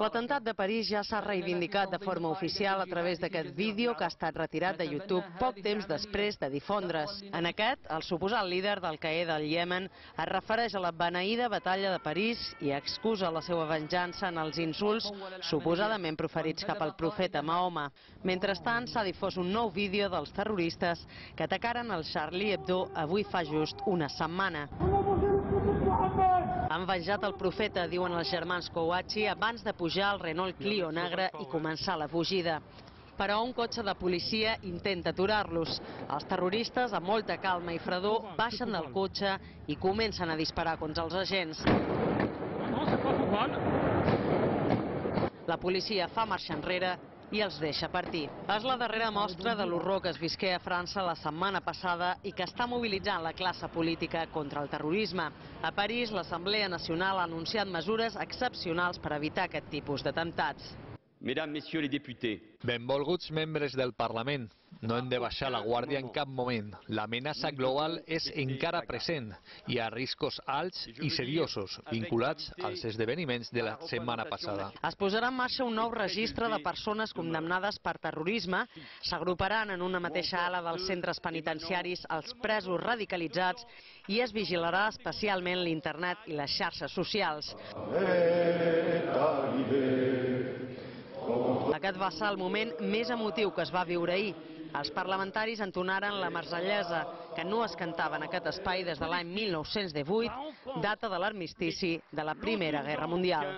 L'atemptat de París ja s'ha reivindicat de forma oficial a través d'aquest vídeo que ha estat retirat de YouTube poc temps després de difondre's. En aquest, el suposat líder del Qaeda al Iemen es refereix a la beneïda batalla de París i excusa la seva venjança en els insults suposadament proferits cap al profeta Mahoma. Mentrestant, s'ha difós un nou vídeo dels terroristes que atacaren el Charlie Hebdo avui fa just una setmana. Han venjat el profeta, diuen els germans Kouachi, abans de pujar al Renault Clio negre i començar la fugida. Però un cotxe de policia intenta aturar-los. Els terroristes, amb molta calma i fredor, baixen del cotxe i comencen a disparar contra els agents. La policia fa marxa enrere i els deixa partir. És la darrera mostra de l'horror que es visqué a França la setmana passada i que està mobilitzant la classe política contra el terrorisme. A París, l'Assemblea Nacional ha anunciat mesures excepcionals per evitar aquest tipus d'atemptats. Mesdames, Messieurs les députés, Benvolguts membres del Parlament, no hem de baixar la guàrdia en cap moment. L'amenaça global és encara present. Hi ha riscos alts i seriosos vinculats als esdeveniments de la setmana passada. Es posarà en marxa un nou registre de persones condemnades per terrorisme. S'agruparan en una mateixa ala dels centres penitenciaris els presos radicalitzats i es vigilarà especialment l'internet i les xarxes socials. Aquest va ser el moment més emotiu que es va viure ahir. Els parlamentaris entonaren la marsellesa, que no es cantava en aquest espai des de l'any 1918, data de l'armistici de la Primera Guerra Mundial.